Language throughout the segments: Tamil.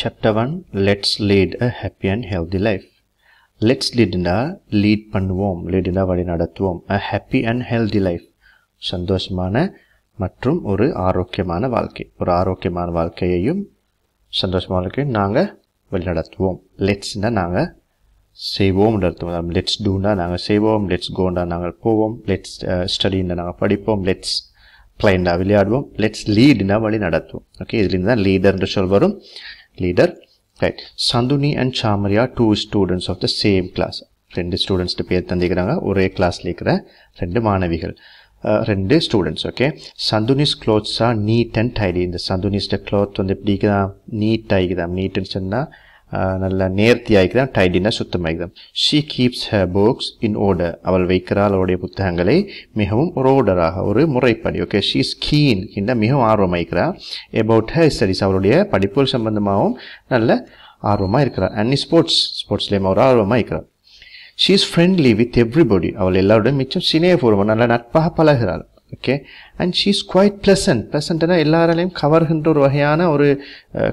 Chapter one let's lead a happy and healthy life let's லீடுனா lead பண்ணுவோம். லீடுனா வழி நடத்துவோம். A happy and healthy life சந்தோஷமான மற்றும் ஒரு ஆரோக்கியமான வாழ்க்கை. ஒரு ஆரோக்கியமான வாழ்க்கையையும் சந்தோஷமான வாழ்க்கையும் நாங்கள் வழிநடத்துவோம் லெட்ஸ்னால் நாங்கள் செய்வோம் நடத்துவோம் லெட்ஸ் டூனா நாங்கள் செய்வோம். லெட்ஸ் கோண்டா நாங்கள் போவோம். லெட்ஸ் ஸ்டடின்னா நாங்கள் படிப்போம். லெட்ஸ் பிளைண்டாக விளையாடுவோம். லெட்ஸ் லீடுனா வழி நடத்துவோம். ஓகே இதுலேருந்து தான் லீடர்ன்ற சொல் வரும். Leader right Sanduni and Samariya two students of the same class ரெண்டு ஸ்டூடெண்ட்ஸ்ட்டு பேர் தந்திக்கிறாங்க ஒரே கிளாஸில் இருக்கிற ரெண்டு மாணவிகள் ரெண்டு students okay Sanduni's clothes neat and tidy இந்த சந்துனிஸ்ட க்ளோத் வந்து எப்படி இருக்குதான் நீட் ஆகிக்குதான் நீட்டுன்னு சொன்னால் நல்ல நேர்த்தி டைடினாக டைடினா சுத்தமாகிக்குதான் she keeps her books in order அவள் வைக்கிறாள் அவளுடைய புத்தகங்களை மிகவும் ஒரு ஓர்டராக ஒரு முறைப்படி ஓகே ஷீ ஸ்கீன் கீன் மிகவும் ஆர்வமாயிருக்கிறாள் அபவுட் ஹர் ஸ்டடிஸ் அவளுடைய படிப்புகள் சம்பந்தமாகவும் நல்ல ஆர்வமாக இருக்கிறார் அண்ட் ஸ்போர்ட்ஸ் ஸ்போர்ட்ஸ்லேயும் ஒரு ஆர்வமாக இருக்கிறார் she is friendly with everybody அவள் எல்லாருடைய மிச்சம் சினேபூர்வம் நல்ல நட்பாக பழகிறாள் okay and she is quite pleasant ப்ளசண்ட்னா எல்லாராலையும் கவர்கின்ற ஒரு வகையான ஒரு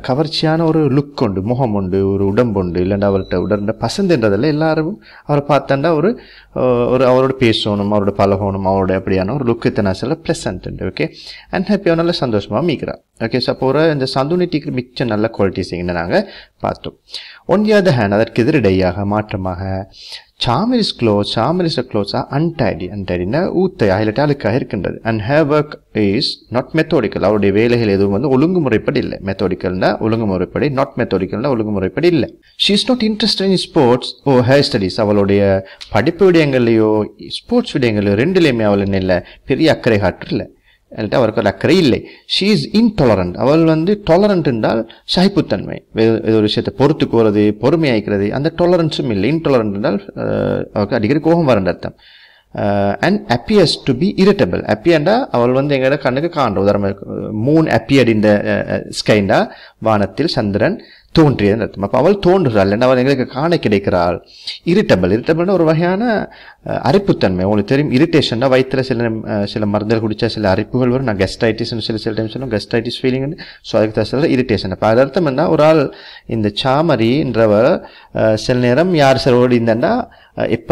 கவர்ச்சியான ஒரு லுக் உண்டு. முகம் உண்டு ஒரு உடம்பு உண்டு. இல்லைண்டா அவர்கிட்ட உடம்பு பசந்துன்றதில் எல்லாரும் அவரை பார்த்தாண்டா ஒரு ஒரு அவரோட பேசணும் அவரோட பழகணும் அவரோட அப்படியான ஒரு லுக்கு தினாசில் ப்ளசன்ட் உண்டு. ஓகே அண்ட் ஹாப்பியாக நல்ல சந்தோஷமாக மீக்கிறா ஓகே ஸோ அப்போ ஒரு இந்த சந்துனிட்டிக்கு மிச்ச நல்ல குவாலிட்டிஸ் என்ன நாங்கள் பார்த்தோம். ஒன் தி அதர் ஹேண்ட் அதற்கு எதிரடையாக மாற்றமாக சாமரிஸ் க்ளோஸ் சாமரிஸ் க்ளோஸாக அன்டைடி அன்டைடினா ஊத்தையாக இல்லாட்டி அழுக்காக இருக்கின்றது. And her work is not methodical அவருடைய வேலைகள் எதுவும் வந்து ஒழுங்குமுறைப்படி இல்லை. மெத்தோடிக்கல்னா ஒழுங்குமுறைப்படி நாட் மெத்தோடிக்கல்னா ஒழுங்குமுறைப்படி இல்லை. She is not interest in sports or her studies அவளுடைய படிப்பு விடயங்கள்லையோ ஸ்போர்ட்ஸ் விடயங்களையோ ரெண்டுலேயுமே அவள் என்ன இல்லை. பெரிய அக்கறை காற்று இல்லை. என்கிட்ட அவருக்கு ஒரு அக்கறை இல்லை. ஷீ இஸ் இன்டாலரண்ட் அவள் வந்து டாலரண்ட் என்றால் சகிப்புத்தன்மை. ஏதோ ஒரு விஷயத்தை பொறுத்துக்குறது பொறுமையாய்க்கிறது அந்த டாலரன்ஸும் இல்லை. இன்டாலரண்ட் என்றால் அவருக்கு அடிக்கடி கோபம் வரன்ற அர்த்தம். And appears to be irritable அப்பியண்டா அவள் வந்து எங்களோட கண்ணுக்கு காண்ற உதாரணம் மூன் அப்பியர்ட் இந்த ஸ்கைண்டா வானத்தில் சந்திரன் தோன்றியதுன்னு அர்த்தம். அப்போ அவள் தோன்றுகிறாள் இல்லை அவள் எங்களுக்கு காண கிடைக்கிறாள். இரிட்டபிள் இரிட்டபிள்னு ஒரு வகையான அரிப்புத்தன்மை. உங்களுக்கு தெரியும் இரிட்டேஷன்னா வயிற்றில் சில சில மருந்துகள் குடித்தா சில அரிப்புகள் வரும். நான் கெஸ்டைட்டிஸ்னு சில சில டைம் சொல்லுவோம் கெஸ்டைட்டிஸ் ஃபீலிங் ஸோ அதுக்கு தான் சில இரிட்டேஷன் அப்போ அது அர்த்தம் என்ன? ஒரு ஆள் இந்த சாமரின்றவர் சில நேரம் யார் சிலரோடு இருந்தாண்டா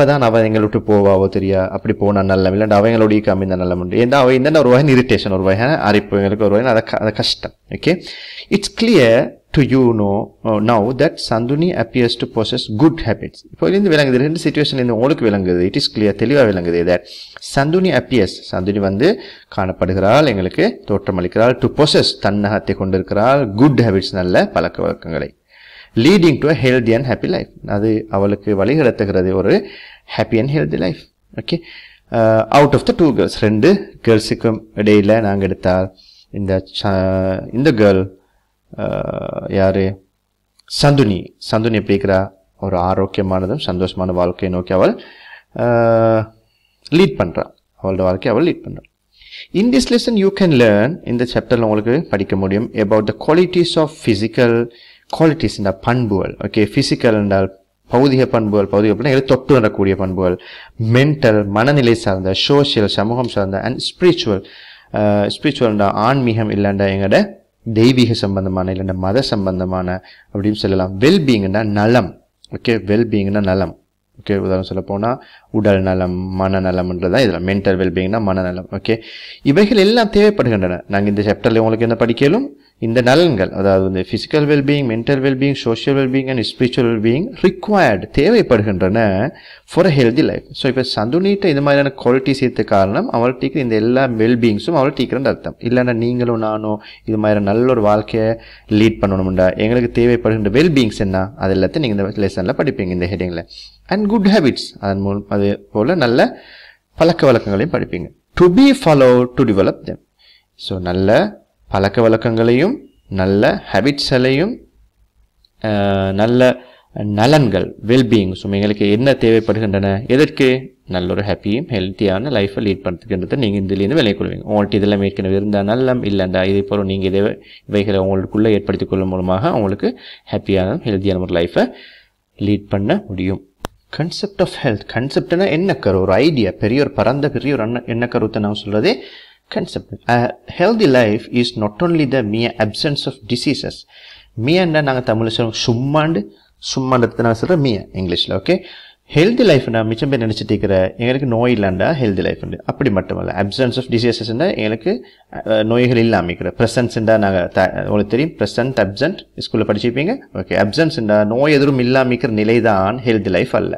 தான் அவன் எங்களை விட்டு போவாவோ தெரியா? அப்படி போனால் நல்ல இல்லாண்டா அவங்களுடைய கம்மி நல்ல முடியும் ஏன்னா அவ இந்த ஒரு வகையான இரிட்டேஷன் ஒரு வகையான அரிப்பு. எங்களுக்கு ஒரு வகையான அதை கஷ்டம். Okay it's clear to you know now that Sanduni appears to possess good habits இப்போ இருந்து விளங்குது ரெண்டு சுச்சுவேஷன்லேருந்து உங்களுக்கு விளங்குது. இட் இஸ் கிளியர் தெளிவாக விளங்குது தட் சந்துனி அப்பியஸ் சந்துனி வந்து காணப்படுகிறாள் எங்களுக்கு தோற்றமளிக்கிறாள் டு பொசஸ் தன்னகத்தை கொண்டிருக்கிறாள் குட் ஹேபிட்ஸ் நல்ல பழக்க வழக்கங்களை. Leading to a healthy and happy life அது அவளுக்கு வழிகடத்துகிறது ஒரு happy and healthy life okay out of the two girls ரெண்டு கேர்ள்ஸுக்கும் இடையில நாங்கள் எடுத்தால் இந்த uh, இந்த கேர்ள் யார்? சந்துனி. சந்துனி எப்படி இருக்கிறா? ஒரு ஆரோக்கியமானதும் சந்தோஷமான வாழ்க்கையை நோக்கி அவள் லீட் பண்ணுறான் அவளோட வாழ்க்கையை அவள் லீட் பண்ணுறான் in this lesson you can learn இந்த சாப்டரில் உங்களுக்கு படிக்க முடியும் about the qualities of physical qualities இந்த பண்புகள். ஓகே ஃபிசிக்கல் என்றால் பௌதிக பண்புகள் பௌதிக பண்புகள் தொட்டு வரக்கூடிய பண்புகள். மென்டல் மனநிலை சார்ந்த சோஷியல் சமூகம் சார்ந்த அண்ட் ஸ்பிரிச்சுவல் ஸ்பிரிச்சுவல் ஆன்மீகம் இல்லைண்டா எங்களோட தெய்வீக சம்பந்தமான இல்லைன்னா மத சம்பந்தமான அப்படின்னு சொல்லலாம். வெல்பீயிங்னா நலம். ஓகே வெல்பீயிங்னா நலம். ஓகே உதாரணம் சொல்ல போனால் உடல் நலம் மனநலம்ன்றதான் இதில் மென்டல் வெல்பீயிங்னா மனநலம் ஓகே இவைகள் எல்லாம் தேவைப்படுகின்றன. நாங்கள் இந்த சாப்டரில் உங்களுக்கு என்ன படிக்கலும் இந்த நலன்கள் அதாவது இந்த physical wellbeing mental wellbeing social wellbeing and spiritual wellbeing required தேவைப்படுகின்றன for a healthy life so இப்போ சந்துனிட்ட இந்த மாதிரியான குவாலிட்டி சேர்த்த காரணம் அவள் டீக்கிற இந்த எல்லா வெல்பீயிங்ஸும் அவள் டீக்கிறன்னு அர்த்தம். இல்லைன்னா நீங்களும் நானும் இது மாதிரி நல்ல ஒரு வாழ்க்கையை லீட் பண்ணணும்டா. எங்களுக்கு தேவைப்படுகின்ற வெல்பீயிங்ஸ் என்ன? அது எல்லாத்தையும் நீங்கள் இந்த லெசனில் படிப்பீங்க இந்த ஹெட்டிங்கில் அண்ட் குட் ஹேபிட்ஸ் அதன் மூலம் அது போல் நல்ல பழக்க வழக்கங்களையும் படிப்பீங்க. To be follow to develop them so நல்ல பழக்க வழக்கங்களையும் நல்ல ஹேபிட்ஸ்களையும் நல்ல நலன்கள் வெல்பீயிங் ஸோ எங்களுக்கு என்ன தேவைப்படுகின்றன எதற்கு நல்ல ஒரு ஹாப்பியும் ஹெல்த்தியான லைஃப்பை லீட் பண்ணுறதுன்றதை நீங்கள் இதுலேருந்து விலை கொள்வீங்க உங்கள்கிட்ட இதெல்லாம் ஏற்கனவே இருந்தால் நல்லம் இல்லைண்டா இதே போல் நீங்கள் இதை இவைகளை உங்களுக்குள்ளே ஏற்படுத்திக் கொள்ளும் மூலமாக உங்களுக்கு ஹாப்பியான ஹெல்த்தியான ஒரு லைஃப்பை லீட் பண்ண முடியும். கன்செப்ட் ஆஃப் ஹெல்த் கன்செப்ட்னா என்ன கரு? ஒரு ஐடியா பெரிய ஒரு பரந்த பெரிய ஒரு அண்ண என்ன கருத்தை நான் சொல்கிறதே concept. A healthy life is not only the mere absence of diseases, மியன்னா நாங்கள் தமிழில் சொல்லுவோம் சும்மாண்டு. சும்மாண்டத்தை நான் சொல்கிறேன் மிய இங்கிலீஷில் ஓகே ஹெல்தி லைஃப்னா மிச்சம் பேர் நினச்சிட்டு இருக்கிற எங்களுக்கு நோய் இல்லைண்டா ஹெல்தி லைஃப் உண்டு. அப்படி மட்டுமல்ல. அப்சன்ஸ் ஆஃப் டிசீசஸ்னா எங்களுக்கு நோய்கள் இல்லாமல் இருக்கிற. ப்ரெசன்ஸ்ண்டா நாங்கள் உங்களுக்கு தெரியும். ப்ரெசன்ட் அப்சன்ட் ஸ்கூலில் படிச்சிருப்பீங்க. ஓகே அப்சன்ஸ்ண்டா நோய் எதுவும் இல்லாமல் இருக்கிற நிலை தான் ஹெல்தி லைஃப் அல்ல.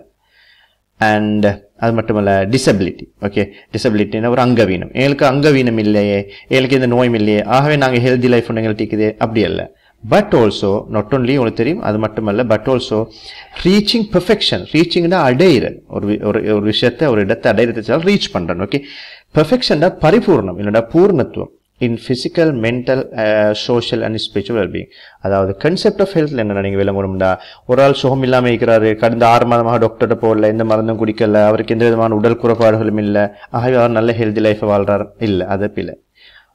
அண்ட் அது மட்டுமல்ல டிசபிலிட்டி ஓகே டிசபிலிட்டின்னா ஒரு அங்கவீனம். எங்களுக்கு அங்கவீனம் இல்லையே. எங்களுக்கு இந்த நோயும் இல்லையே. ஆகவே நாங்கள் ஹெல்தி லைஃப் ஒன்று எங்களுக்கு இருக்குது அப்படி அல்ல. பட் ஆல்சோ நாட் ஒன்லி உங்களுக்கு தெரியும் அது மட்டுமல்ல பட் ஆல்சோ ரீச்சிங் பெர்ஃபெக்ஷன் ரீச்சிங்னா அடையிறல் ஒரு ஒரு ஒரு விஷயத்தை ஒரு இடத்தை அடையிறது ரீச் பண்ணுறேன் ஓகே பெர்ஃபெக்ஷன்டா பரிபூர்ணம். என்னோட பூர்ணத்துவம். In physical mental social and spiritual wellbeing அதாவது கன்செப்ட் ஆஃப் ஹெல்த்ல என்ன நீங்கள் விளங்கணும்டா ஒரு ஆள் சுகம் இல்லாமல் இருக்கிறாரு கடந்த ஆறு மாதமாக டாக்டர்கிட்ட போடல எந்த மருந்தும் குடிக்கல அவருக்கு எந்த விதமான உடல் குறைபாடுகளும் இல்லை ஆகவே அவர் நல்ல ஹெல்தி லைஃப்பை வாழ்றாரு. இல்லை அது பிள்ளை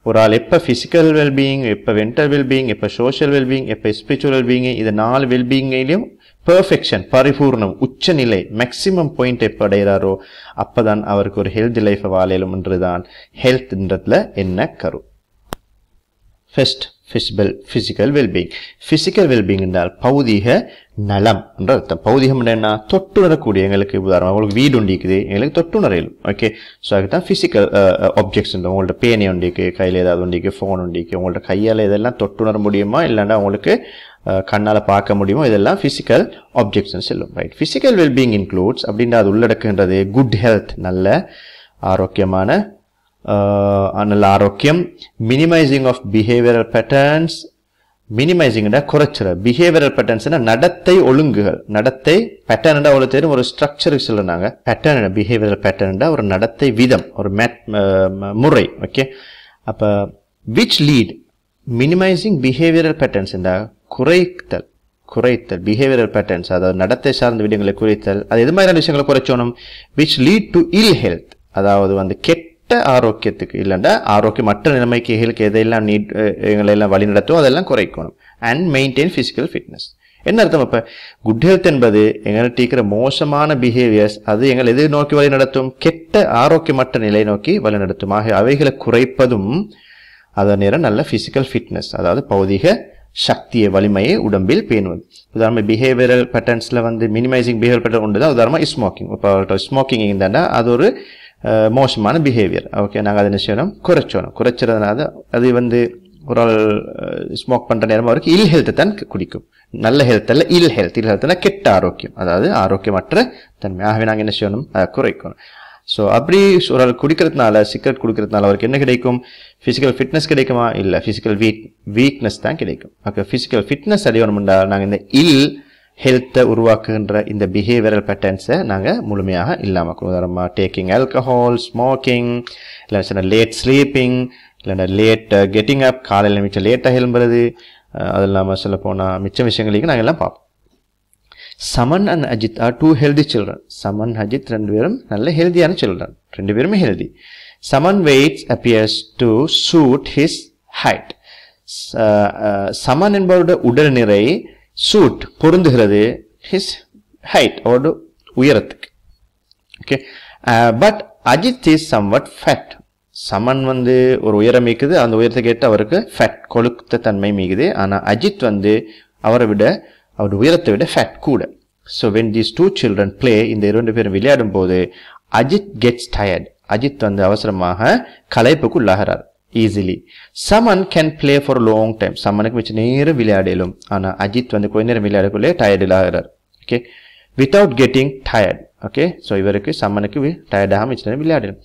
ஒரு ஆள் எப்போ ஃபிசிக்கல் வெல்பீயிங் எப்போ மென்டல் வெல்பீயிங் எப்போ சோஷியல் வெல்பீயிங் எப்போ ஸ்பிரிச்சுவல் வெல்பீயிங் இது நாலு வெல்பீயிங்லையும் பெர்ஃபெக்ஷன் பரிபூர்ணம் உச்சநிலை மேக்ஸிமம் பாயிண்ட் எப்போ அடைகிறாரோ அப்பதான் அவருக்கு ஒரு ஹெல்தி லைஃப்பை வாழலும்ன்றதுதான் ஹெல்த்ன்றதுல என்ன கரு. First physical physical wellbeing physical wellbeing என்றால் பௌதிக நலம் என்ற அர்த்தம். பௌதிகம் என்ன? தொட்டுணரக்கூடிய எங்களுக்கு உதாரணம் உங்களுக்கு வீடு உண்டிக்குது எங்களுக்கு தொட்டுணரையில் ஓகே ஸோ அதுதான் ஃபிசிக்கல் ஆப்ஜெக்ட்ஸ் உங்கள்ட்ட பேனை உண்டிக்கு கையில் ஏதாவது உண்டிக்கு ஃபோன் உண்டிக்கு உங்கள்ட்ட கையால் இதெல்லாம் தொட்டுணர முடியுமா? இல்லைன்னா உங்களுக்கு uh, கண்ணால் பார்க்க முடியுமோ? இதெல்லாம் ஃபிசிக்கல் ஆப்ஜெக்ட்ஸ்னு சொல்லும் ரைட் ஃபிசிக்கல் வெல்பீயிங் இன்க்ளூட்ஸ் அப்படின்ற அது உள்ளடக்குன்றது குட் ஹெல்த் நல்ல ஆரோக்கியமான ஆஹ் நல்ல ஆரோக்கியம் மினிமைசிங் ஆஃப் பிஹேவியரல் பேட்டர்ன்ஸ் மினிமைசிங்னா குறைச்சிற பிஹேவியரல் பேட்டர்ன்ஸ்னா நடத்தை ஒழுங்குகள் நடத்தை பேட்டர்ன்டா அவ்வளோ தெரியும் ஒரு ஸ்ட்ரக்சருக்கு சொல்லுறாங்க பேட்டர்ன் பிஹேவியரல் பேட்டர்ன்டா ஒரு நடத்தை விதம் ஒரு மேட் முறை ஓகே அப்போ which lead minimising behavioural patterns குறைத்தல் குறைத்தல் பிஹேவியரல் பேட்டர்ன்ஸ் அதாவது நடத்தை சார்ந்த விடயங்களை குறைத்தல் அது எது மாதிரியான விஷயங்களை குறைச்சோணும் which lead to ill health அதாவது வந்து கெட்ட ஆரோக்கியத்துக்கு இல்லைண்டா ஆரோக்கியமற்ற நிலைமைக்கு எதையெல்லாம் நீட் எங்களை எல்லாம் வழி நடத்தும் அதெல்லாம் குறைக்கணும். அண்ட் மெயின்டைன் ஃபிசிக்கல் ஃபிட்னஸ் என்ன அர்த்தம் இப்போ குட் ஹெல்த் என்பது எங்களை டீக்கிற மோசமான பிஹேவியர்ஸ் அது எங்களை எது நோக்கி வழி நடத்தும் கெட்ட ஆரோக்கியமற்ற நிலை நோக்கி வழி நடத்தும் ஆகிய அவைகளை குறைப்பதும் அதே நேரம் நல்ல ஃபிசிக்கல் ஃபிட்னஸ் அதாவது பௌதிக சக்தியை வலிமையை உடம்பில் பேணுவது. உதாரணமாக பிஹேவியரல் பேட்டர்ன்ஸில் வந்து மினிமைசிங் பிஹேவியர் பேட்டர்ன் உண்டு தான் உதாரணமாக ஸ்மோக்கிங் இப்போ ஸ்மோக்கிங் இருந்தாண்டா அது ஒரு மோசமான பிஹேவியர் ஓகே நாங்கள் அதை என்ன செய்யணும்? குறைச்சோணும். குறைச்சிறதுனால அது வந்து ஒரு ஆள் ஸ்மோக் பண்ணுற நேரமாக அவருக்கு இல் ஹெல்த்தை தான் குடிக்கும். நல்ல ஹெல்த் அல்ல இல் ஹெல்த் இல் ஹெல்த்னா கெட்ட ஆரோக்கியம். அதாவது ஆரோக்கியமற்ற தன்மை. ஆகவே நாங்கள் என்ன செய்யணும்? அதை குறைக்கணும். ஸோ அப்படி ஒரு ஆள் குடிக்கிறதுனால சிகரெட் குடிக்கிறதுனால அவருக்கு என்ன கிடைக்கும்? ஃபிசிக்கல் ஃபிட்னஸ் கிடைக்குமா? இல்லை. ஃபிசிக்கல் வீக் வீக்னஸ் தான் கிடைக்கும். ஓகே ஃபிசிக்கல் ஃபிட்னஸ் அடையணும்னா நாங்கள் இந்த இல் ஹெல்த்தை உருவாக்குகின்ற இந்த பிஹேவியரல் பேட்டர்ன்ஸை நாங்கள் முழுமையாக இல்லாமல் உதாரணமாக டேக்கிங் ஆல்கஹால் ஸ்மோக்கிங் இல்லை சில லேட் ஸ்லீப்பிங் இல்லைன்னா லேட் கெட்டிங் அப் காலையில் மிச்சம் லேட்டாக எழும்புறது அது இல்லாமல் சொல்ல போனால் மிச்ச விஷயங்களையும் நாங்கள் எல்லாம் பார்ப்போம். Saman and Ajith are two healthy children Saman Ajith ரெண்டு பேரும் நல்ல ஹெல்தியான சில்ட்ரன் ரெண்டு பேருமே healthy Saman weights appears to suit his height Saman என்பவருடைய உடல் நிறை சூட் பொருந்துகிறது ஹிஸ் ஹைட் அவரோட உயரத்துக்கு. Okay but Ajith is somewhat fat Saman வந்து ஒரு உயரம் மீக்குது அந்த உயரத்துக்கு ஏற்ற அவருக்கு ஃபேட் கொழுத்த தன்மை மீக்குது. ஆனால் அஜித் வந்து அவரை விட அவர் உயரத்தை விட ஃபேட் கூட. So when these two children play இந்த இரண்டு பேரும் விளையாடும் போது அஜித் கெட்ஸ் டயர்ட் அஜித் வந்து அவசரமாக கலைப்புக்கு உள்ளாகிறார் easily Saman can play for long time சமனுக்கு வச்சு நேரம் விளையாடலும் ஆனால் அஜித் வந்து கொஞ்ச நேரம் விளையாடக்குள்ளே டயர்டில் ஆகிறார் okay without getting tired okay so இவருக்கு சமனுக்கு டயர்டாக மிச்சம் நேரம் விளையாடலும்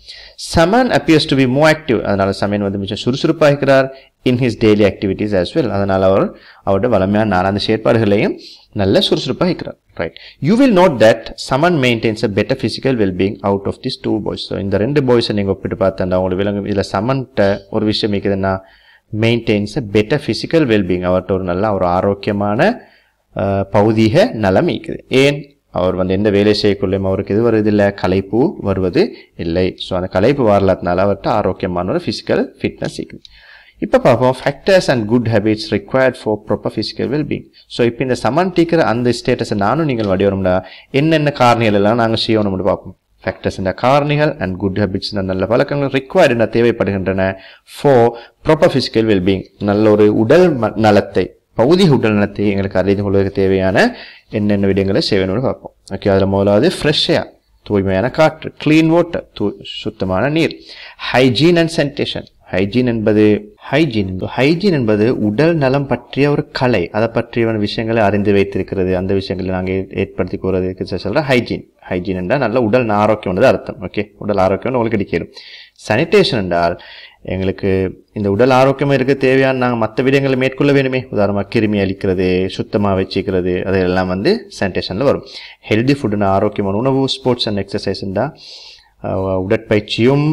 Saman appears to be more active அதனால சமன் வந்து மிச்சம் சுறுசுறுப்பாக இருக்கிறார் in his daily activities as well அதனால் அவர் அவருடைய வளமையான அந்த செயற்பாடுகளையும் நல்ல சுறுசுறுப்பாக இருக்கிறார் right you will note that Saman maintains a better physical wellbeing out of this two boys so இந்த ரெண்டு பாய்ஸை நீங்கள் ஒப்பிட்டு பார்த்தா அவங்களுக்கு விலங்கு இதில் சமன்ட்ட ஒரு விஷயம் இருக்குதுன்னா maintains a better physical wellbeing அவர்கிட்ட ஒரு நல்ல ஒரு ஆரோக்கியமான பௌதிக நலம் இருக்குது ஏன்? அவர் வந்து எந்த வேலை செய்யக்குள்ளேயும் அவருக்கு இது வருவதில்லை களைப்பு வருவது இல்லை. ஸோ அந்த களைப்பு வரலாத்தினால அவர்கிட்ட ஆரோக்கியமான ஒரு ஃபிசிக்கல் ஃபிட்னஸ் இருக்குது. இப்போ பார்ப்போம் factors and good habits required for proper physical wellbeing so இப்போ இந்த சமன் அந்த ஸ்டேட்டஸை நானும் நீங்கள் வடிவணும்னா என்னென்ன காரணிகள் எல்லாம் நாங்கள் செய்யணும்னு பார்ப்போம் ஃபேக்டர்ஸ் இந்த காரணிகள் அண்ட் குட் ஹேபிட்ஸ் நல்ல பழக்கங்கள் ரிக்வயர்டு என்ன தேவைப்படுகின்றன ஃபார் ப்ராப்பர் ஃபிசிக்கல் வெல்பீங் நல்ல ஒரு உடல் நலத்தை பகுதி உடல் நலத்தை எங்களுக்கு அறிந்து கொள்வதற்கு தேவையான என்னென்ன விடயங்களை செய்யணும்னு பார்ப்போம் ஓகே அதில் முதலாவது ஃப்ரெஷ்ஷாக தூய்மையான காற்று க்ளீன் வாட்டர் தூ சுத்தமான நீர் ஹைஜீன் அண்ட் சானிடேஷன் ஹைஜீன் என்பது ஹைஜீன் ஹைஜீன் என்பது உடல் நலம் பற்றிய ஒரு கலை. அதை பற்றிய விஷயங்களை அறிந்து வைத்திருக்கிறது. அந்த விஷயங்களை நாங்கள் ஏற்படுத்தி கூறதுக்கு சொல்கிற ஹைஜீன் ஹைஜீன் என்றால் நல்ல உடல் ஆரோக்கியம் என்றது அர்த்தம். ஓகே உடல் ஆரோக்கியம் உங்களுக்கு கிடைக்கணும் சானிடேஷன் என்றால் எங்களுக்கு இந்த உடல் ஆரோக்கியமாக இருக்க தேவையான நாங்கள் மற்ற விடயங்களை மேற்கொள்ள வேணுமே உதாரணமாக கிருமி அளிக்கிறது சுத்தமாக வச்சுக்கிறது அதெல்லாம் வந்து சானிடேஷனில் வரும். ஹெல்தி ஃபுட்டுனா ஆரோக்கியமான உணவு ஸ்போர்ட்ஸ் அண்ட் எக்ஸசைஸ்ண்டா உடற்பயிற்சியும்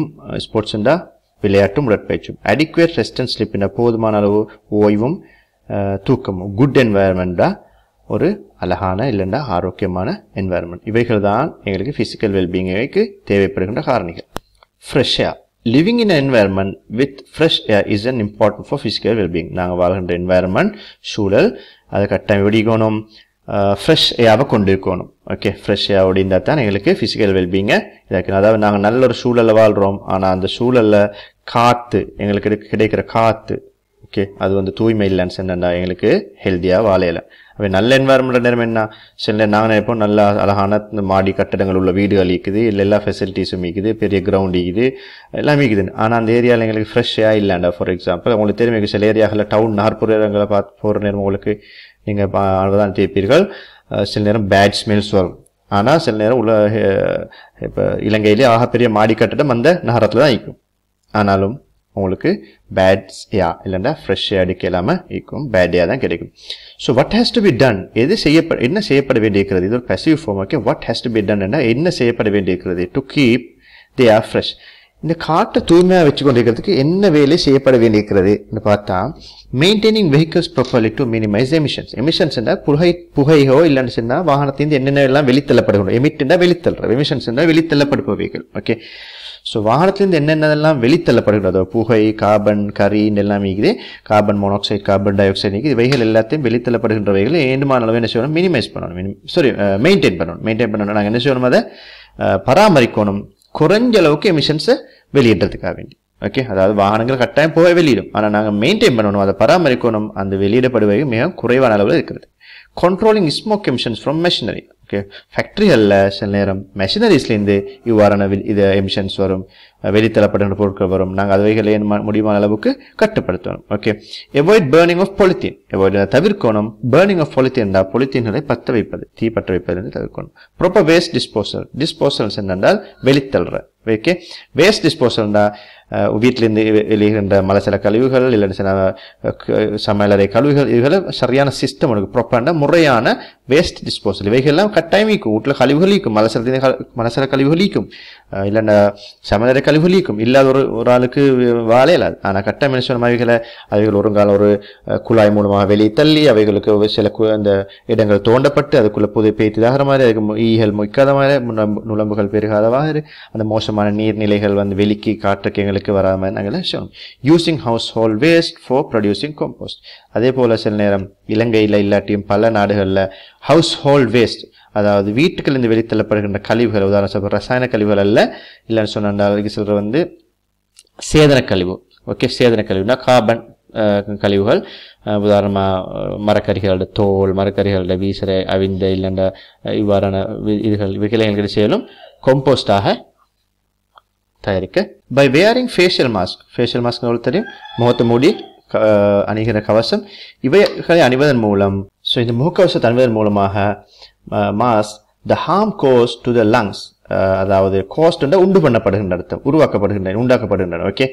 ஸ்போர்ட்ஸ்ண்டா விளையாட்டும் உடற்பயிற்சியும். அடிக்குவேட் ரெஸ்ட் அண்ட் ஸ்லிப்பின போதுமான அளவு ஓய்வும் தூக்கமும். குட் என்வாயர்மெண்ட்டாக ஒரு அழகான இல்லைண்டா ஆரோக்கியமான என்வாயர்மெண்ட் இவைகள் தான் எங்களுக்கு ஃபிசிக்கல் வெல்பீயிங்கைக்கு தேவைப்படுகின்ற காரணிகள். Fresh air living in environment with fresh air is an important for physical wellbeing நாங்கள் வாழ்கின்ற என்வாயர்மெண்ட் சூழல் அதை கட்டாயம் வெடிக்கணும். ஃப்ரெஷ் ஏவை கொண்டு இருக்கணும். ஓகே ஃப்ரெஷ் ஏவோட இருந்தால் தான் எங்களுக்கு ஃபிசிக்கல் வெல்பீங்கை இதாக்கணும். அதாவது நாங்கள் நல்ல ஒரு சூழலில் வாழ்கிறோம் ஆனால் அந்த சூழலில் காற்று எங்களுக்கு கிடைக்கிற காற்று ஓகே அது வந்து தூய்மை இல்லைன்னு சொன்னா எங்களுக்கு ஹெல்த்தியாக வாழையில அப்போ நல்ல என்வாயர்மெண்ட் நேரம் என்ன? சில நாங்கள் நினைப்போம் நல்ல அழகான இந்த மாடி கட்டடங்கள் உள்ள வீடுகள் இருக்குது இல்லை எல்லா ஃபெசிலிட்டிஸும் இருக்குது பெரிய கிரவுண்ட் இருக்குது எல்லாமே இருக்குது. ஆனால் அந்த ஏரியாவில் எங்களுக்கு ஃப்ரெஷ்ஷாக இல்லைண்டா ஃபார் எக்ஸாம்பிள் உங்களுக்கு தெரியும் சில ஏரியாவில் டவுன் நாற்பது இடங்களை பார்த்து போகிற நேரம் உங்களுக்கு நீங்கள் தான் தேய்ப்பீர்கள் சில நேரம் பேட் ஸ்மெல்ஸ் வரும் ஆனால் சில நேரம் உள்ள இப்போ இலங்கையிலே ஆகப்பெரிய மாடி கட்டடம் அந்த நகரத்தில் தான் இருக்கும். ஆனாலும் உங்களுக்கு பேட்ஸ் யா இல்லைன்னா ஃப்ரெஷ் அடிக்க இல்லாமல் இருக்கும். பேட் தான் கிடைக்கும். So what has to be done எது செய்யப்பட என்ன செய்யப்பட வேண்டியிருக்கிறது? இது ஒரு passive form okay what has to be done என்ன செய்யப்பட வேண்டியிருக்கிறது? To keep the air fresh இந்த காட்டை தூய்மையாக வச்சு கொண்டிருக்கிறதுக்கு என்ன வேலை செய்யப்பட வேண்டியிருக்கிறது பார்த்தா maintaining vehicles properly to minimise emissions emissions புகை புகையோ இல்லைன்னு சொன்னால் வாகனத்திலிருந்து என்னென்ன எல்லாம் வெளித்தள்ளப்படணும் எமிட்டுனா வெளித்தள்ளுற எமிஷன்ஸ் வெளித்தள்ளப்படுபவைகள். ஓகே ஸோ வாகனத்திலிருந்து என்னென்னதெல்லாம் வெளித்தள்ளப்படுகிறதோ புகை கார்பன் கரின் எல்லாம் இருக்குது carbon monoxide carbon dioxide இருக்குது இவைகள் எல்லாத்தையும் வெளித்தள்ளப்படுகின்றவைகளை. ஏண்டுமான அளவு என்ன செய்யணும்? மினிமைஸ் பண்ணணும். மினி சாரி மெயின்டைன் பண்ணணும். மெயின்டைன் பண்ணணும் நாங்கள் என்ன செய்யணும்? அதை uh, பராமரிக்கணும். குறைஞ்ச அளவுக்கு எமிஷன்ஸை வெளியிடுறதுக்காக வேண்டி. ஓகே அதாவது வாகனங்கள் கட்டாயம் போக வெளியிடும். ஆனால் நாங்கள் மெயின்டைன் பண்ணணும் அதை பராமரிக்கணும் அந்த வெளியிடப்படுவது மிக குறைவான அளவில் இருக்கிறது. Controlling smoke emissions from machinery okay. ஃபேக்ட்ரிகளில் சில நேரம் மெஷினரிஸ்லேருந்து இவ்வாறான வில்- இது எமிஷன்ஸ் வரும். அஹ் பொருட்கள் வரும். நாங்கள் அதுவைகளை என்ன முடியுமான அளவுக்கு கட்டுப்படுத்தணும். Okay. Avoid burning of polythene avoid தவிர்க்கணும். பேர்னிங் ஆஃப் பொலித்தீன் பொலித்தீன்களை பற்ற வைப்பது தீ பற்ற வைப்பது தவிர்க்கணும். ப்ராப்பர் வேஸ்ட் டிஸ்போசல் டிஸ்போசல்ஸ் என்னென்றால் வெளித்தள்ளுற. ஓகே. வேஸ்ட் டிஸ்போசல்னா வீட்டிலேருந்து வெளியிடுகின்ற சில கழிவுகள் இல்லை சில க- சமையலறை கழிவுகள் இதுகளை சரியான சிஸ்டம் இருக்குது ப்ராப்பரான முறையான வேஸ்ட் டிஸ்போசல் இவைகள்லாம் கட்டாயம் இருக்கும் வீட்டில் கழிவுகள் இருக்கும் மலசல மலசல கழிவுகள் இருக்கும் இல்லைன்னா சமதர கழிவுகள் இல்லாத ஒரு ஒரு ஆளுக்கு வாழ இல்லாது. ஆனால் கட்டாயம் என்ன சொன்ன அவைகளை அவைகள் ஒருங்கால ஒரு குழாய் மூலமாக வெளியே தள்ளி அவைகளுக்கு ஒரு சில கு- அந்த இடங்கள் தோண்டப்பட்டு அதுக்குள்ள புதை பேய்த்து தாகிற மாதிரி அதுக்கு ஈகள் மொய்க்காத மாதிரி நுழம்புகள் பெருகாதவாறு அந்த மோசமான நீர்நிலைகள் வந்து வெளிக்கு காற்றுக்கு எங்களுக்கு வராத மாதிரி நாங்கள் சொல்லணும் using household waste for producing compost அதே போல் சில நேரம் இலங்கையில் இல்லாட்டியும் பல நாடுகளில் ஹவுஸ் ஹோல்ட் வேஸ்ட் அதாவது வீட்டுக்குலேருந்து வெளித்தள்ளப்படுகின்ற கழிவுகள் உதாரணம் சொல்ற ரசாயன கழிவுகள் அல்ல. இல்லைன்னு சொன்னால் சிலர் வந்து சேதன கழிவு. ஓகே சேதன கழிவுனா கார்பன் கழிவுகள். உதாரணமாக மரக்கறிகளோட தோல் மரக்கறிகளோட வீசுகிற அவிந்த இல்லைண்ட இவ்வாறான இதுகள் இவைகளை செயலும் கொம்போஸ்டாக தயாரிக்க by wearing facial mask facial mask உங்களுக்கு தெரியும்? முகத்தை மூடி அணிகிற கவசம். இவைகளை அணிவதன் மூலம் ஸோ இந்த முகக்கவசத்தை அணிவதன் மூலமாக mask the harm goes to the lungs அதாவது கோஸ்ட் உண்டு பண்ணப்படுகின்ற அர்த்தம் உருவாக்கப்படுகின்றன உண்டாக்கப்படுகின்றன ஓகே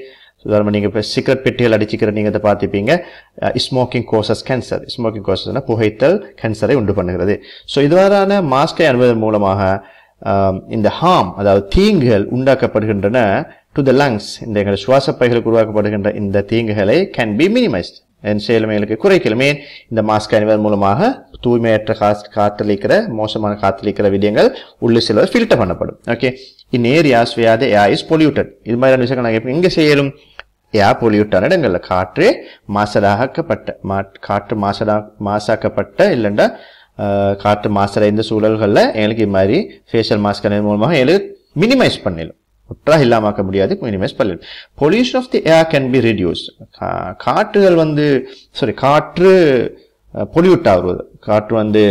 உதாரணமாக நீங்கள் இப்போ சிகரெட் பெட்டிகள் அடிச்சுக்கிற நீங்கள் அதை பார்த்துப்பீங்க smoking uh, causes cancer smoking கோசஸ்னா புகைத்தல் கேன்சரை உண்டு பண்ணுகிறது. ஸோ இதுவாறான மாஸ்கை அணிவதன் மூலமாக um, இந்த ஹார்ம் அதாவது தீங்குகள் உண்டாக்கப்படுகின்றன டு த லங்ஸ் இந்த எங்கள் சுவாச பைகளுக்கு உருவாக்கப்படுகின்ற இந்த தீங்குகளை கேன் பி மினிமைஸ்ட் செயலுமைகளுக்கு குறைக்கலுமே. இந்த மாஸ்க் அணிவதன் மூலமாக தூய்மையற்ற காற்று இருக்கிற மோசமான காற்றளிக்கிற விடயங்கள் உள்ளே செல்வது ஃபில்டர் பண்ணப்படும். Okay in areas where the air is polluted இது மாதிரியான விஷயங்கள் நாங்கள் எங்கே செய்யலும்? ஏர் பொல்யூட்டான இடங்களில். காற்று மாசடாக்கப்பட்ட மா காற்று மாசடா மாசாக்கப்பட்ட இல்லைண்டா காற்று மாசடைந்த சூழல்களில் எங்களுக்கு இது மாதிரி ஃபேஷியல் மாஸ்க் மூலமாக எங்களுக்கு மினிமைஸ் பண்ணிடும் முற்றாக இல்லாமக்க முடியாது. மினிமைஸ் பண்ணிடும் pollution of the air can be reduce காற்றுகள் வந்து சாரி காற்று பொல்யூட் ஆகுவது காற்று வந்து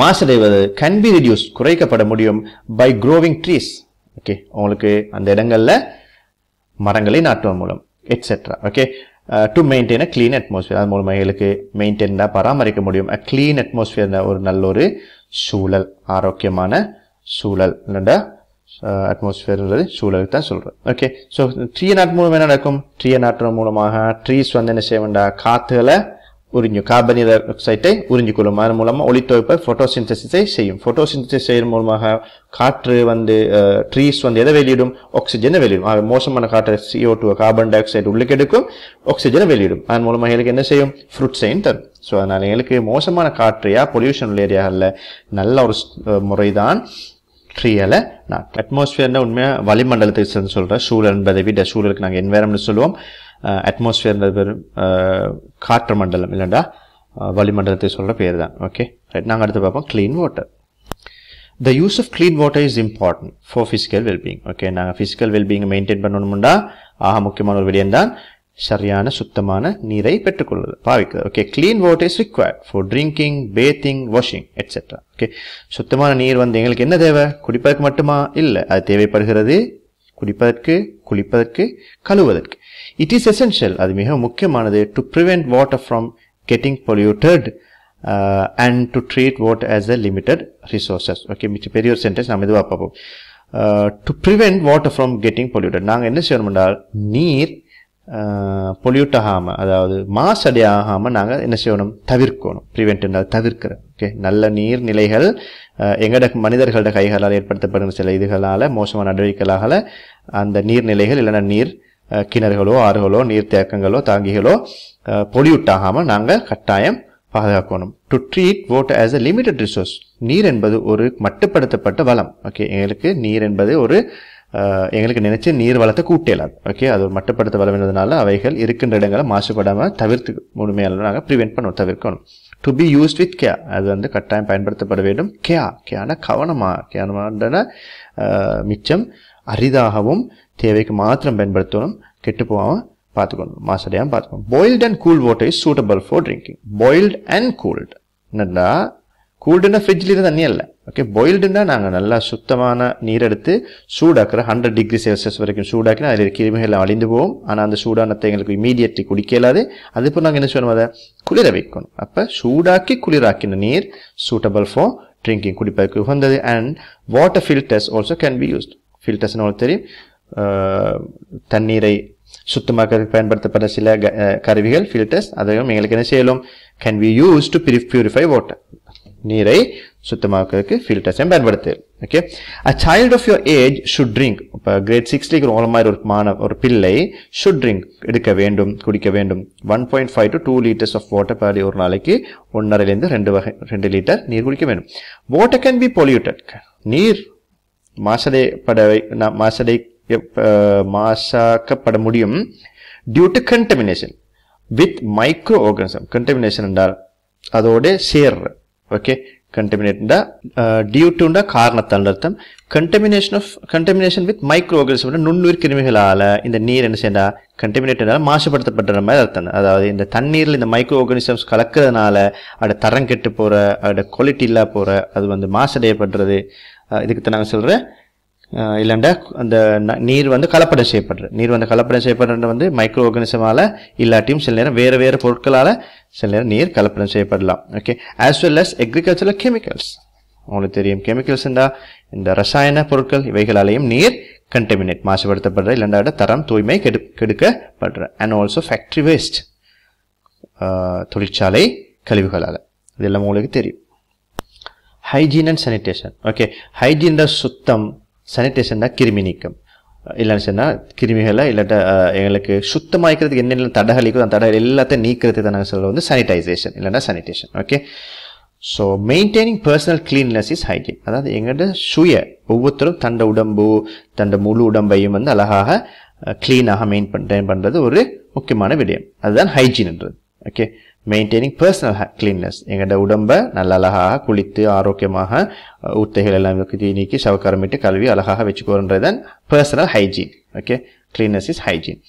மாசடைவது கேன் பி ரெடியூஸ் குறைக்கப்பட முடியும் பை க்ரோவிங் ட்ரீஸ் ஓகே உங்களுக்கு அந்த இடங்களில் மரங்களை நாட்டுவதன் மூலம் et cetera okay to maintain a clean atmosphere அது மூலமாக எங்களுக்கு மெயின்டைனாக பராமரிக்க முடியும். அ க்ளீன் அட்மாஸ்பியர் ஒரு நல்ல ஒரு சூழல் ஆரோக்கியமான சூழல். இல்லைண்டா அட்மாஸ்பியர்ன்றது சூழலுக்கு தான் சொல்கிறேன் ஓகே ஸோ ட்ரீ நாட் மூலம் என்ன நடக்கும்? ட்ரீ நாட்டு மூலமாக ட்ரீஸ் வந்து என்ன செய்ய வேண்டாம் காற்றுகளை உறிஞ்சும். கார்பன் டை ஆக்சைட்டை உறிஞ்சிக்கொள்ளும். அதன் மூலமாக ஒளித்தொகுப்பை ஃபோட்டோசிந்தசிஸை செய்யும். ஃபோட்டோசிந்தசிஸ் செய்யும் மூலமாக காற்று வந்து ட்ரீஸ் வந்து எதை வெளியிடும்? ஆக்சிஜனை வெளியிடும். ஆக மோசமான காற்று CO two carbon dioxide உள்ளுக்கு எடுக்கும் ஆக்சிஜனை வெளியிடும். அதன் மூலமாக எங்களுக்கு என்ன செய்யும்? ஃப்ரூட்ஸையும் தரும். ஸோ அதனால் எங்களுக்கு மோசமான காற்றையா பொல்யூஷன் உள்ள ஏரியாவில் நல்ல ஒரு முறை தான் ட்ரீயலை நான் அட்மாஸ்பியர்னா உண்மையாக வளிமண்டலத்துக்கு சேர்ந்து சொல்கிறேன் சூழல் என்பதை விட சூழலுக்கு நாங்கள் என்வைரன்மெண்ட் சொல்லுவோம். அட்மாஸ்பியர்ன்றது வெறும் காற்று மண்டலம் இல்லைண்டா? வளிமண்டலத்தை சொல்கிற பேர் தான். ஓகே ரைட் நாங்கள் அடுத்து பார்ப்போம். Clean water the use of clean water is important for physical wellbeing okay நாங்கள் ஃபிசிக்கல் வெல்பீங்கை மெயின்டைன் பண்ணணும்னா ஆக முக்கியமான ஒரு விடயம் தான் சரியான சுத்தமான நீரை பெற்றுக்கொள்வது. பாவிக்கிறது okay clean water is required for drinking bathing washing et cetera okay சுத்தமான நீர் வந்து எங்களுக்கு என்ன தேவை? குடிப்பதற்கு மட்டுமா? இல்லை. அது தேவைப்படுகிறது குடிப்பதற்கு குளிப்பதற்கு கழுவுவதற்கு. இட் இஸ் எசென்ஷியல் அது மிக முக்கியமானது to prevent water from getting polluted and to treat water as a limited resources okay மிச்ச பெரிய ஒரு சென்டென்ஸ் நம்ம இதுவாக பார்ப்போம். To prevent water from getting polluted நாங்கள் என்ன செய்யணும்னால் நீர் பொல்யூட் ஆகாமல் அதாவது மாசடை ஆகாமல் நாங்கள் என்ன செய்யணும்? தவிர்க்கணும். ப்ரிவென்ட் என்றால் தவிர்க்கிற. ஓகே நல்ல நீர் நிலைகள் எங்கட மனிதர்களோட கைகளால் ஏற்படுத்தப்படும் சில இதுகளால் மோசமான நடவடிக்கைகளால் அந்த நீர்நிலைகள் இல்லைன்னா நீர் கிணறுகளோ ஆறுகளோ நீர் தேக்கங்களோ தாங்கிகளோ பொல்யூட் ஆகாமல் நாங்கள் கட்டாயம் பாதுகாக்கணும். To treat water as a limited resource நீர் என்பது ஒரு மட்டுப்படுத்தப்பட்ட வளம். ஓகே எங்களுக்கு நீர் என்பது ஒரு எங்களுக்கு நினைச்சு நீர் வளத்தை கூட்டியலாம் ஓகே அது ஒரு மட்டுப்படுத்த வளவினதுனால அவைகள் இருக்கின்ற இடங்களை மாசுபடாமல் தவிர்த்து முழுமையாக நாங்கள் ப்ரிவென்ட் பண்ணுவோம் தவிர்க்கணும். To be use with care அது வந்து கட்டாயம் பயன்படுத்தப்பட வேண்டும். கே கேன கவனமாக கேனமான மிச்சம் அரிதாகவும் தேவைக்கு மாத்திரம் பயன்படுத்தணும். கெட்டு போகாமல் பார்த்துக்கணும். மாசடையாமல் பார்த்துக்கணும். Boiled and cool water is suitable for drinking boiled and cooled என்னடா கூல்டுன்னா ஃப்ரிட்ஜில் இருந்து தண்ணி இல்லை ஓகே பாயில்டுன்னா நாங்கள் நல்லா சுத்தமான நீர் எடுத்து சூடாக்குற ஹண்ட்ரட் டிகிரி செல்சியஸ் வரைக்கும் சூடாக்கினா அதில் கிருமிகள் அழிந்து போகும். ஆனால் அந்த சூடானத்தை எங்களுக்கு இமீடியட்லி குடிக்க இயலாது. இப்போ நாங்கள் என்ன சொல்லணும் அதை குளிர வைக்கணும். அப்போ சூடாக்கி குளிராக்கின நீர் சூட்டபிள் ஃபார் ட்ரிங்கிங் குடிப்பதற்கு உகந்தது. And water filters also can be used ஃபில்டர்ஸ்னு உங்களுக்கு தெரியும். தண்ணீரை சுத்தமாக பயன்படுத்தப்பட்ட சில க- கருவிகள் ஃபில்டர்ஸ் அதையும் எங்களுக்கு என்ன செய்யலாம்? Can be use to purify water நீரை சுத்தமாக்கிறதுக்கு ஃபில்டர்ஸையும் பயன்படுத்து. Okay a child of your age should drink இப்போ கிரேட் சிக்ஸ்லேக்கு ஒரு மாதிரி ஒரு மாணவ ஒரு பிள்ளை ஷுட் ட்ரிங்க் எடுக்க வேண்டும் குடிக்க வேண்டும். One point five to two litres of water body ஒரு நாளைக்கு ஒன்றரைலேருந்து ரெண்டு வகை ரெண்டு லிட்டர் நீர் குடிக்க வேண்டும். வாட்டர் கேன் பி பொல்யூட்டட் நீர் மாசடைப்படவை மாசடை மாசாக்கப்பட முடியும் due to contamination with microorganism contamination என்றால் அதோட சேர்ற ஓகே கண்டமினேட்டா டியூ டுண்டா காரணத்தால் அர்த்தம் contamination of contamination with microorganism நுண்ணுயிர் கிருமிகளால் இந்த நீர் என்ன செய்யண்டா கண்டமினேட்டடால் மாசுபடுத்தப்படுற மாதிரி அர்த்தம் அதாவது இந்த தண்ணீரில் இந்த மைக்ரோ ஆர்கனிசம்ஸ் கலக்கிறதுனால அதோட தரம் கெட்டு போகிற அதோட குவாலிட்டி இல்லா போகிற அது வந்து மாசடையப்படுறது அஹ் இதுக்கு தான் நாங்கள் சொல்கிறேன் இல்லைண்டா அந்த நீர் வந்து கலப்படம் செய்யப்படுறது நீர் வந்து கலப்படம் செய்யப்படுறது வந்து மைக்ரோ ஆர்கனிசமால இல்லாட்டியும் சில நேரம் வேறு வேறு பொருட்களால் சில நேரம் நீர் கலப்படம் செய்யப்படலாம். Okay as well as agricultural chemicals உங்களுக்கு தெரியும் கெமிக்கல்ஸ் இந்த ரசாயன பொருட்கள் இவைகளாலேயும் நீர் கண்டமினேட் மாசுபடுத்தப்படுற இல்லைண்டா தரம் தூய்மை கெடு கெடுக்கப்படுற அண்ட் ஆல்சோ ஃபேக்ட்ரி வேஸ்ட் தொழிற்சாலை கழிவுகளால். இதெல்லாம் உங்களுக்கு தெரியும். Hygiene and sanitation okay hygiene தான் சுத்தம் சானிடேஷன் தான் கிருமி நீக்கம். இல்லைன்னு சொன்னால் கிருமிகளை இல்லாட்ட எங்களுக்கு சுத்தமாக்கிறதுக்கு என்னென்ன தடைகள் இருக்கோ அந்த தடைகள் எல்லாத்தையும் நீக்கிறதுக்கு தான் நாங்கள் சொல்கிறது வந்து சானிடைசேஷன் இல்லைன்னா sanitation okay so maintaining personal cleanliness is hygiene அதாவது எங்கள்கிட்ட சுய ஒவ்வொருத்தரும் தண்ட உடம்பு தண்ட முழு உடம்பையும் வந்து அழகாக க்ளீனாக மெயின்டைன் பண்ணுறது ஒரு முக்கியமான விடயம். அதுதான் ஹைஜீன்ன்றது ஓகே மெயின்டைனிங் பர்சனல் கிளீன்னஸ் எங்களோட உடம்பை நல்ல அழகாக குளித்து ஆரோக்கியமாக உத்தைகள் ஊத்தைகள் எல்லாம் நீக்கி சவக்கரமிட்டு கழுவி அழகாக வச்சுக்கோன்றது தான் personal hygiene okay cleanness is hygiene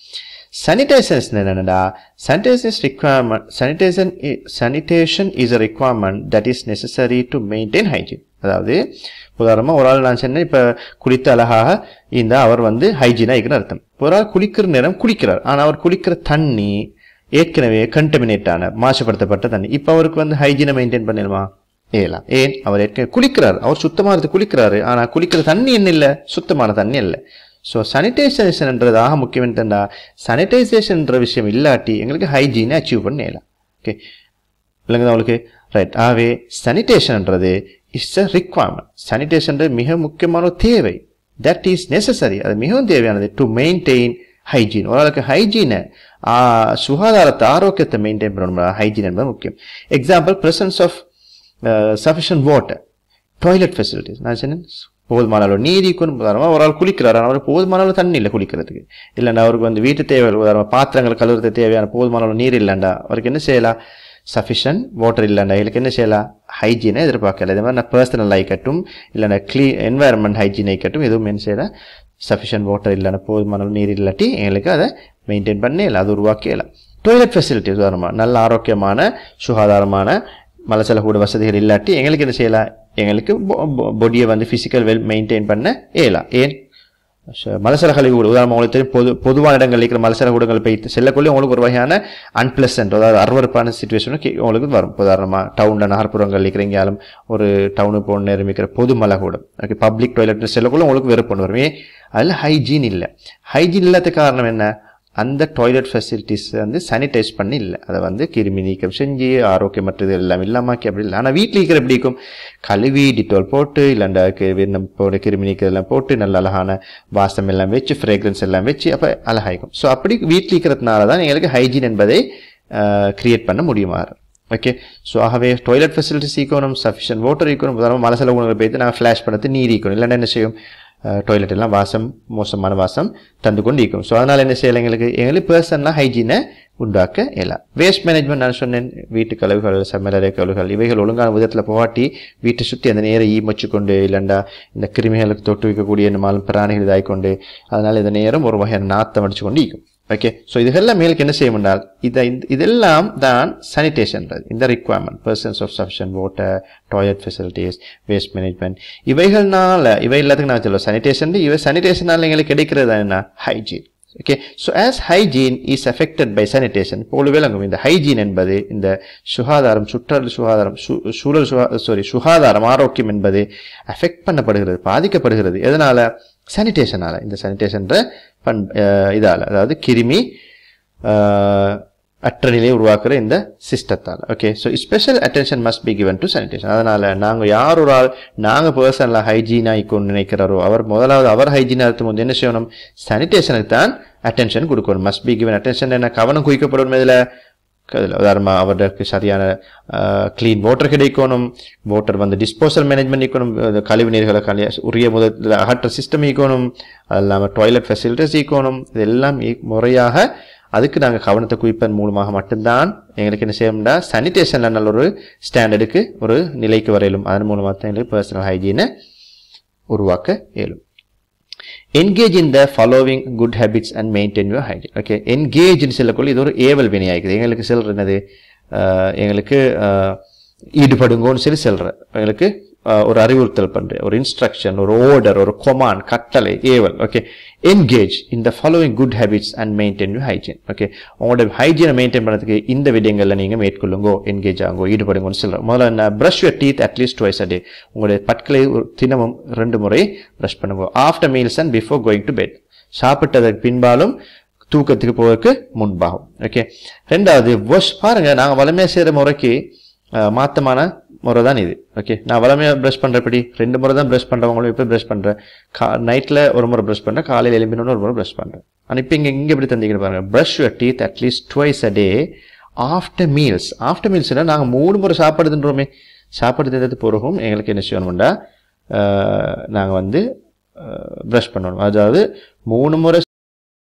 sanitization என்னென்னடா? Sanitization requirement sanitization sanitation is a requirement that is necessary to maintain hygiene அதாவது உதாரணமாக ஒரு ஆள் நான் சொன்னேன் இப்போ குளித்து அழகாக இந்த அவர் வந்து ஹைஜீனாக இருக்குன்னு அர்த்தம். ஒரு ஆள் குளிக்கிற நேரம் குளிக்கிறார். ஆனால் அவர் குளிக்கிற தண்ணி ஏற்கனவே கண்டமினேட் ஆன மாசுபடுத்தப்பட்ட தண்ணி இப்போ அவருக்கு வந்து ஹைஜீனை மெயின்டைன் பண்ணிடுமா ஏலாம். ஏன்? அவர் ஏற்கனவே குளிக்கிறார். அவர் சுத்தமானது குளிக்கிறாரு. ஆனால் குளிக்கிற தண்ணி என்ன இல்லை? சுத்தமான தண்ணி இல்லை ஸோ சானிடைசேஷன்ன்றது ஆக முக்கியம் என்னன்னா சானிடைசேஷன்ன்ற விஷயம் இல்லாட்டி எங்களுக்கு ஹைஜீனை அச்சீவ் பண்ணலாம் ஓகே இல்லைங்க அவளுக்கு ரைட் ஆகவே சானிடேஷன்ன்றது இட்ஸ் அ ரிக்வயர்மெண்ட் சானிடேஷன்றது மிக முக்கியமான தேவை. தட் இஸ் நெசசரி அது மிகவும் தேவையானது. டு மெயின்டைன் ஹைஜீன் ஒரு ஆளுக்கு ஹைஜீனை சுகாதாரத்தை ஆரோக்கியத்தை மெயின்டைன் பண்ணணும். ஹைஜீன் என்பது முக்கியம். Example presence of sufficient water toilet facilities நான் சொன்னேன் போதுமான அளவு நீர் இருக்கணும் உதாரணமாக ஒரு ஆள் குளிக்கிறார் ஆனால் அவருக்கு போதுமான அளவு தண்ணி இல்லை குளிக்கிறதுக்கு. இல்லைன்னா அவருக்கு வந்து வீட்டு தேவை உதாரணமாக பாத்திரங்கள் கழுவுறது தேவையான போதுமான அளவு நீர் இல்லைண்டா அவருக்கு என்ன செய்யலாம்? சஃபிஷியன்ட் வாட்டர் இல்லைண்டா இதுக்கு என்ன செய்யலாம்? ஹைஜீனை எதிர்பார்க்கல இதே மாதிரி நான் பர்சனல் ஆகிக்கட்டும் இல்லைன்னா க்ளீ என்வாயர்மெண்ட் ஹைஜீன் ஆகிக்கட்டும் எதுவும் என்ன செய்யலாம் சஃபிஷியன்ட் வாட்டர் இல்லைன்னா போதுமான நீர் இல்லாட்டி எங்களுக்கு அதை மெயின்டைன் பண்ணல அது உருவாக்கலாம் டொய்லெட் ஃபெசிலிட்டி உதாரணமாக நல்ல ஆரோக்கியமான சுகாதாரமான மலச்சல கூட வசதிகள் இல்லாட்டி எங்களுக்கு என்ன செய்யலாம்? எங்களுக்கு பொடியை வந்து ஃபிசிக்கல் வெல் மெயின்டைன் பண்ண இயலாம். ஏன்? மலசர கழிவு கூட உங்களுக்கு தெரியும் பொது பொதுவான இடங்கள் இருக்கிற மலசர கூடங்கள் போய் செல்லக்குள்ளே உங்களுக்கு ஒரு வகையான அன்பிளசன்ட் அதாவது அருவறுப்பான சுச்சுவேஷனும் உங்களுக்கு வரும் உதாரணமாக டவுனில் நகர்ப்புறங்கள் இருக்கிறீங்களும் ஒரு டவுனுக்கு போன நேரம் இருக்கிற பொது மலை கூடம் ஓகே பப்ளிக் டாய்லெட் செல்லக்குள்ளே உங்களுக்கு வெறுப்பு வரும் ஏன் அதில் ஹைஜீன் இல்லை ஹைஜீன் இல்லாத காரணம் என்ன அந்த டாய்லெட் ஃபெசிலிட்டிஸை வந்து சானிடைஸ் பண்ணி இல்லை. அதை வந்து கிருமி நீக்கம் செஞ்சு ஆரோக்கியமற்றது எல்லாம் இல்லாமாக்கி அப்படி இல்லை. ஆனால் வீட்டில் இருக்கிற எப்படி இருக்கும்? கழுவி டிட்டோல் போட்டு இல்லாண்டா போட கிருமி நீக்கம் எல்லாம் போட்டு நல்ல அழகான வாசம் எல்லாம் வச்சு ஃப்ரேக்ரன்ஸ் எல்லாம் வச்சு அப்போ அழகாயிருக்கும் ஸோ அப்படி வீட்டில் இருக்கிறதுனால தான் எங்களுக்கு ஹைஜீன் என்பதை கிரியேட் பண்ண முடியுமாறு ஓகே ஸோ ஆகவே டாய்லெட் ஃபெசிலிட்டிஸ் ஈக்கணும் சஃபிஷியன்ட் வாட்டர் ஈக்கணும் உதாரணமாக உணவு போய்த்து நான் ஃப்ளாஷ் பண்ணுறது நீர் ஈக்கணும் இல்லைன்னா என்ன செய்யும்? டாய்லெட் எல்லாம் வாசம் மோசமான வாசம் தந்து கொண்டு இருக்கும் ஸோ அதனால் என்ன செய்யலை எங்களுக்கு? எங்களுக்கு பர்சனலாக ஹைஜீனை உண்டாக்க இயலாம். வேஸ்ட் மேனேஜ்மெண்ட் நான் சொன்னேன். வீட்டு கழிவுகள் சமையலறை கழிவுகள் இவைகள் ஒழுங்கான விதத்தில் போகாட்டி வீட்டை சுற்றி அந்த நேரம் ஈ கொண்டு இல்லைண்டா இந்த கிருமிகளுக்கு தொட்டு வைக்கக்கூடிய நம்மளும் பிராணிகள் இதாகிக்கொண்டு அதனால் இந்த நேரம் ஒரு வகையான நாத்தம் அடிச்சு கொண்டு இருக்கும் ஓகே ஸோ இதுகெல்லாம் மேலுக்கு என்ன செய்ய முடியாது இதை இதெல்லாம் தான் சானிடேஷன்றது இந்த requirement presence of sufficient water toilet facilities waste management இவைகள்னால இவை எல்லாத்துக்கும் நான் சொல்லுவேன் சானிடேஷன் இவை சானிடேஷனால் எங்களுக்கு கிடைக்கிறது என்ன? Hygiene okay so as hygiene is affected by sanitation போல விளங்கும் இந்த ஹைஜீன் என்பது இந்த சுகாதாரம் சுற்றல் சுகாதாரம் சூழல் சுகா சாரி சுகாதாரம் ஆரோக்கியம் என்பது அஃபெக்ட் பண்ணப்படுகிறது பாதிக்கப்படுகிறது. எதனால? சானிடேஷனால இந்த சானிடேஷன்ற பண் இதால் அதாவது கிருமி அற்ற நிலையை உருவாக்குற இந்த சிஸ்டத்தால். Okay so special attention must be given to sanitation அதனால் நாங்கள் யார் ஒரு ஆள் நாங்கள் பர்சனலாக ஹைஜீனாக இருக்கணும்னு நினைக்கிறாரோ அவர் முதலாவது அவர் ஹைஜீனாக இருக்கும் போது என்ன செய்யணும்? சானிடேஷனுக்கு தான் அட்டென்ஷன் கொடுக்கணும். மஸ்ட் பி கிவன் அட்டென்ஷன் என்ன? கவனம் குவிக்கப்படும் இதில்? உதாரணமாக அவருக்கு சரியான க்ளீன் வாட்டர் கிடைக்கணும். வாட்டர் வந்து டிஸ்போசல் மேனேஜ்மெண்ட் இருக்கணும். கழிவு நீர்களை கழி உரிய முதல் அகற்ற சிஸ்டம் இருக்கணும். அது இல்லாமல் டாய்லெட் ஃபெசிலிட்டிஸ் இருக்கணும். இதெல்லாம் முறையாக அதுக்கு நாங்கள் கவனத்தை குவிப்பதன் மூலமாக மட்டும்தான் எங்களுக்கு என்ன செய்யணும்னா சானிடேஷனில் நல்ல ஒரு ஸ்டாண்டர்டுக்கு ஒரு நிலைக்கு வரையிலும். அதன் மூலமாக தான் எங்களுக்கு பர்சனல் ஹைஜீனை உருவாக்க இயலும். Engage in the following good habits and maintain your hygiene okay என்கேஜ்னு சொல்லக்குள்ள இது ஒரு ஏவல் வினையாக்குது எங்களுக்கு செல்ற என்னது? எங்களுக்கு ஈடுபடுங்கோன்னு சொல்லி செல்றேன் எங்களுக்கு Uh, ஒரு அறிவுறுத்தல் பண்ணுறேன் ஒரு இன்ஸ்ட்ரக்ஷன் ஒரு ஓர்டர் ஒரு கொமான் கட்டளை ஏவல் ஓகே என்கேஜ் இந்த following good habits and maintain you hygiene okay உங்களோட ஹைஜீனை மெயின்டைன் பண்ணுறதுக்கு இந்த விடயங்களில் நீங்கள் மேற்கொள்ளுங்கோ என்கேஜ் ஆகுங்கோ ஈடுபடுங்கன்னு சொல்கிறேன் முதல்ல என்ன brush your teeth at least twice a day உங்களுடைய பற்களை ஒரு தினமும் ரெண்டு முறை ப்ரஷ் பண்ணுங்க. After meals and before going to bed சாப்பிட்டதற்கு பின்பாலும் தூக்கத்துக்கு போவதற்கு முன்பாகும் ஓகே ரெண்டாவது வாஷ் பாருங்க நாங்கள் வளமையாக செய்கிற முறைக்கு uh, மாத்தமான முறை தான் இது. ஓகே நான் வளமையாக ப்ரஷ் பண்ணுறபடி ரெண்டு முறை தான் ப்ரஷ் பண்ணுறவங்களும் இப்போ ப்ரஷ் பண்ணுறேன் கா நைட்டில் ஒரு முறை ப்ரஷ் பண்ணுறேன் காலையில் எலும்பினோன்னு ஒரு முறை ப்ரஷ் பண்ணுறேன் ஆனால் இப்போ இங்கே இங்கே எப்படி தந்திக்கிற பாருங்க. Brush your teeth at least twice a day after meals after மீல்ஸ்னால் நாங்கள் மூணு முறை சாப்பாடுன்றோமே சாப்பாடு தந்தது பிறகும் எங்களுக்கு என்ன செய்யணும்டா நாங்கள் வந்து ப்ரஷ் பண்ணணும். அதாவது மூணு முறை